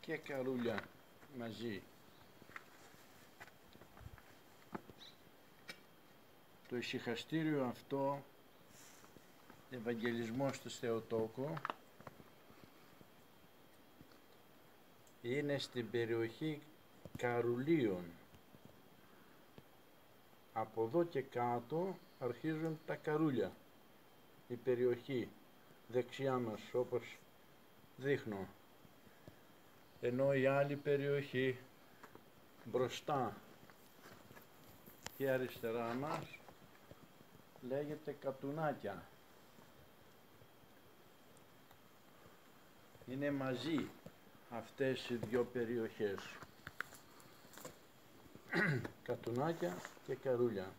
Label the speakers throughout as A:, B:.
A: και καρούλια μαζί. Το ησυχαστήριο αυτό, Ευαγγελισμός του Θεοτόκου, είναι στην περιοχή Καρουλίων. Από εδώ και κάτω αρχίζουν τα καρούλια, η περιοχή δεξιά μας όπως δείχνω. Ενώ η άλλη περιοχή μπροστά και αριστερά μας λέγεται Κατουνάκια. Είναι μαζί αυτές οι δυο περιοχές. Κατουνάκια και Καρούλια.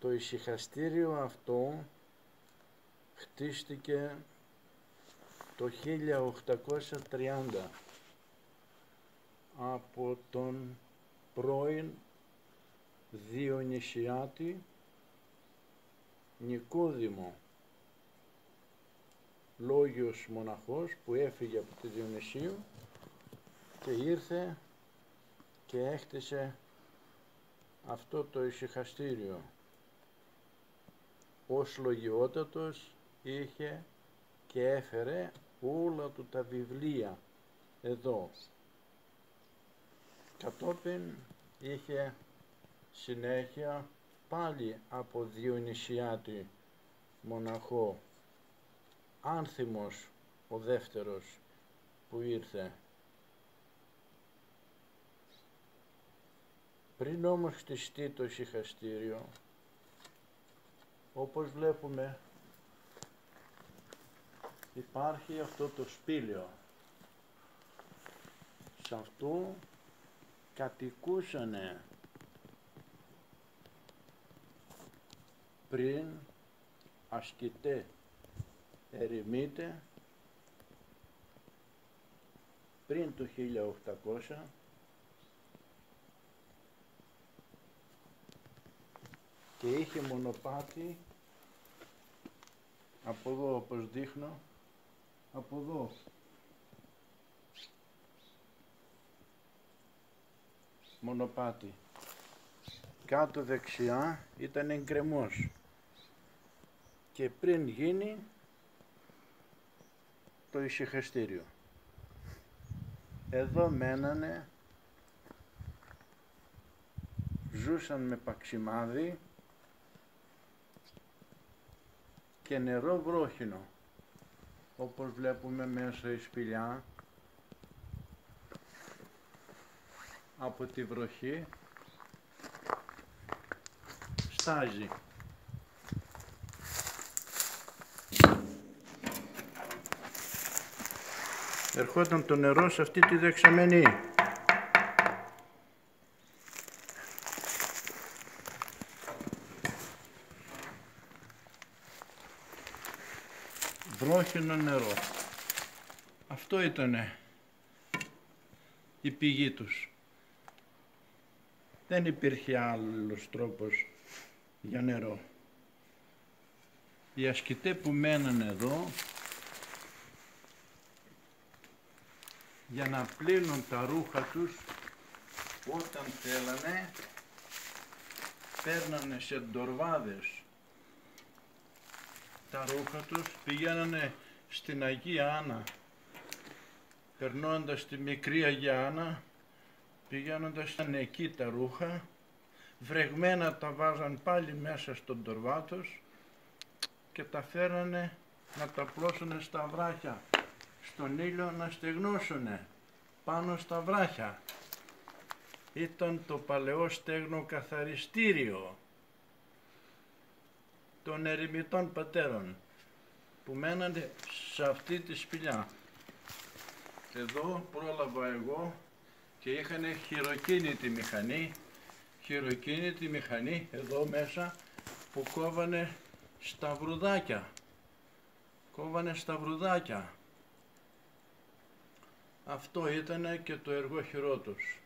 A: Το ησυχαστήριο αυτό χτίστηκε το 1830 από τον πρώην Διονυσιάτη Νικόδημο λόγιος μοναχός που έφυγε από τη Διονυσίου και ήρθε και έχτισε αυτό το ησυχαστήριο ως λογιότατος είχε και έφερε όλα του τα βιβλία εδώ. Κατόπιν είχε συνέχεια πάλι από Διονυσιάτη μοναχό άνθιμος ο δεύτερος που ήρθε. Πριν όμως χτιστεί το ησυχαστήριο όπως βλέπουμε υπάρχει αυτό το σπήλαιο. Σε αυτό κατοικούσανε πριν ασκητέ ερημίτε πριν το 1800 και είχε μονοπάτι. Από εδώ όπως δείχνω. Από εδώ. Μονοπάτι. Κάτω δεξιά ήταν εγκρεμός. Και πριν γίνει το ησυχαστήριο. Εδώ μένανε ζούσαν με παξιμάδι και νερό βρόχινο όπως βλέπουμε μέσα η σπηλιά από τη βροχή στάζει. Ερχόταν το νερό σε αυτή τη δεξαμενή. Βρόχινο νερό. Αυτό ήταν η πηγή τους. Δεν υπήρχε άλλος τρόπος για νερό. Οι ασκητές που μέναν εδώ για να πλύνουν τα ρούχα τους όταν θέλανε παίρνανε σε ντορβάδες τα ρούχα τους, πηγαίνανε στην Αγία Άννα, περνώντας τη μικρή Αγία Άννα, πηγαίνοντας ήταν εκεί τα ρούχα, βρεγμένα τα βάζαν πάλι μέσα στον τορβάτος και τα φέρανε να τα πλώσουνε στα βράχια, στον ήλιο να στεγνώσουνε πάνω στα βράχια. Ήταν το παλαιό στέγνο καθαριστήριο των ερημητών πατέρων που μένανε σε αυτή τη σπηλιά. Εδώ πρόλαβα εγώ και είχαν χειροκίνητη μηχανή, χειροκίνητη μηχανή εδώ μέσα που κόβανε σταυρουδάκια. Κόβανε σταυρουδάκια. Αυτό ήταν και το εργόχειρό τους.